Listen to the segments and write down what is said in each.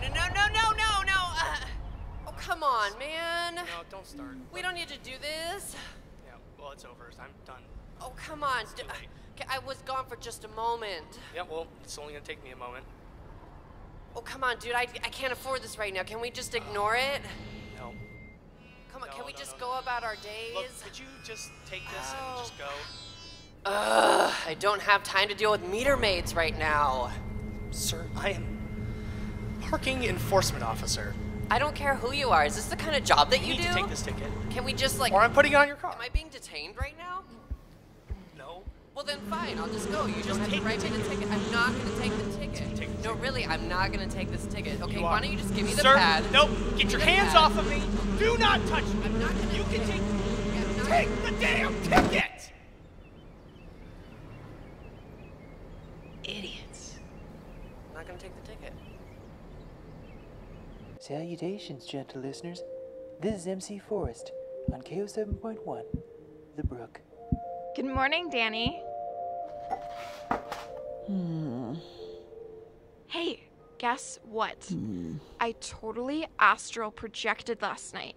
No, no, no, no, no, no. Uh, oh, come on, man. No, don't start. We don't need to do this. Yeah, well, it's over. I'm done. Oh, come on. It's too late. Okay, I was gone for just a moment. Yeah, well, it's only gonna take me a moment. Oh, come on, dude. I, I can't afford this right now. Can we just ignore it? No. Come on, No, can we no, just no, go about our days? Look, could you just take this and just go? Ugh, I don't have time to deal with meter maids right now. Sir, I am parking enforcement officer. I don't care who you are. Is this the kind of job that You you need do? to take this ticket. Can we just like? Or I'm putting it on your car. Am I being detained right now? No. Well then, fine. I'll just go. You just Just have to take the write me the ticket. I'm not gonna take the ticket. Take the no, really, I'm not gonna take this ticket. Okay, why don't you just give me the Sir, pad? nope. Get your hands pad. off of me. Do not touch me. I'm not gonna. You can take. Take the damn ticket. Idiots. I'm not gonna take the ticket. Salutations, gentle listeners. This is MC Forrest on KO 7.1, The Brook. Good morning, Danny. Hmm. Hey, guess what? Hmm. I totally astral projected last night.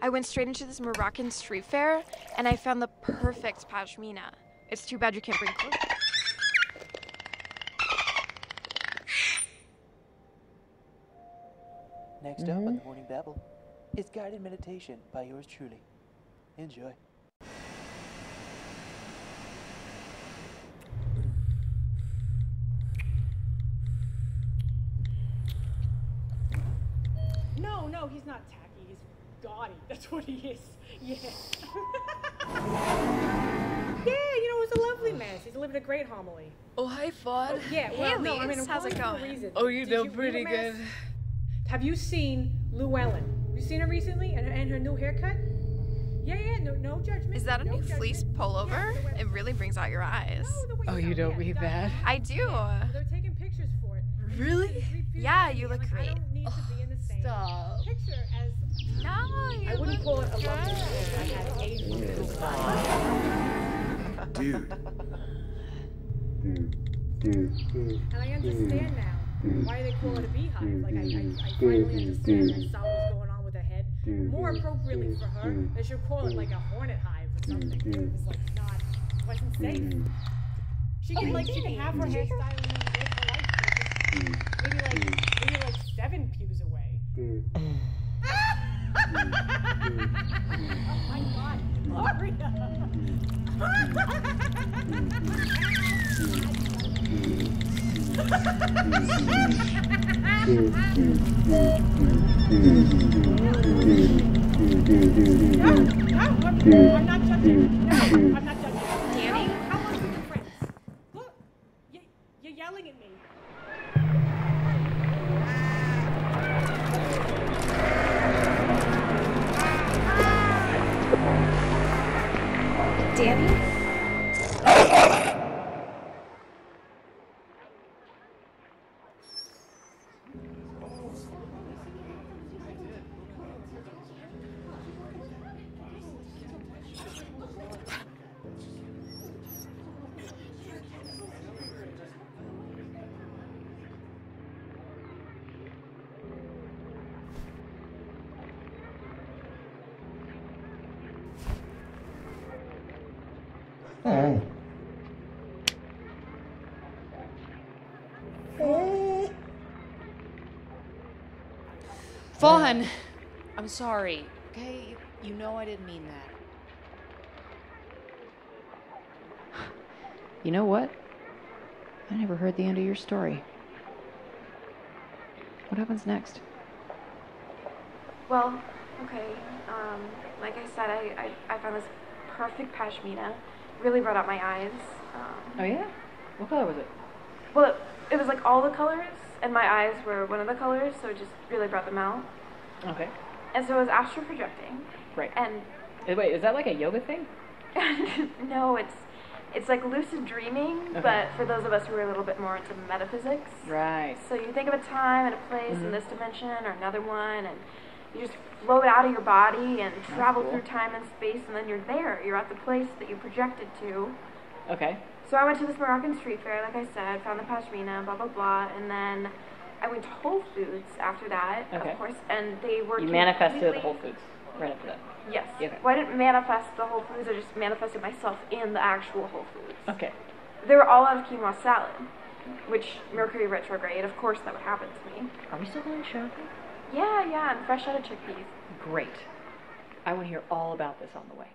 I went straight into this Moroccan street fair and I found the perfect pashmina. It's too bad you can't bring clothes. Next up on the mm-hmm. Morning Babble is Guided Meditation by yours truly. Enjoy. No, no, he's not tacky. He's gaudy. That's what he is. Yeah. yeah, you know, it was a lovely mass. He delivered a great homily. Oh, hi, Fudd. Oh, yeah, Hey, well, no, I mean, how's it for a going? reason. Oh, you Did know read the pretty mass? good. Have you seen Llewellyn? Have you seen her recently and her, and her new haircut? Yeah, yeah, no, no judgment. Is that a no new judgment. fleece pullover? Yeah, It really brings out your eyes. No, Oh, you don't yeah, read that? I do. They're taking pictures for it. Really? see the three pieces Yeah, you look like, I great. don't need to be in the same Stop. picture as No, you I wouldn't look call it a lovely good. mass. I had aged a little. Dude. And I understand now why they call it a beehive. Like, I, I, I finally understand I saw what's going on with her head. More appropriately for her, they should call it like a hornet hive or something. It was like not, wasn't safe. She can like, she can have her hairstyle and live her life. but it's just Maybe like, maybe like seven pews away. oh my god, Gloria! I'm, not judging. No, I'm not judging. Fawn! I'm sorry. Okay, you know I didn't mean that. You know what? I never heard the end of your story. What happens next? Well, okay. Um, like I said, I, I, I found this perfect pashmina. Really brought out my eyes. Um, Oh, yeah? What color was it? well, it, it was like all the colors, and my eyes were one of the colors, so it just really brought them out. Okay. And so it was astral projecting. Right. And Uh, Wait, is that like a yoga thing? no, it's it's like lucid dreaming, Okay. but for those of us who are a little bit more into metaphysics. Right. So you think of a time and a place Mhm. in this dimension or another one, and you just float out of your body and travel cool. through time and space, and then you're there. You're at the place that you projected to. Okay. So I went to this Moroccan street fair, like I said, found the pashmina, blah blah blah, and then I went to Whole Foods after that, Okay. of course, and they were You manifested at the Whole Foods right after that. Yes. Okay. Well, I didn't manifest the Whole Foods. I just manifested myself in the actual Whole Foods. Okay. They were all out of quinoa salad, which Mercury retrograde. Of course, that would happen to me. Are we still going shopping? Yeah, yeah, I'm fresh out of chickpeas. Great. I want to hear all about this on the way.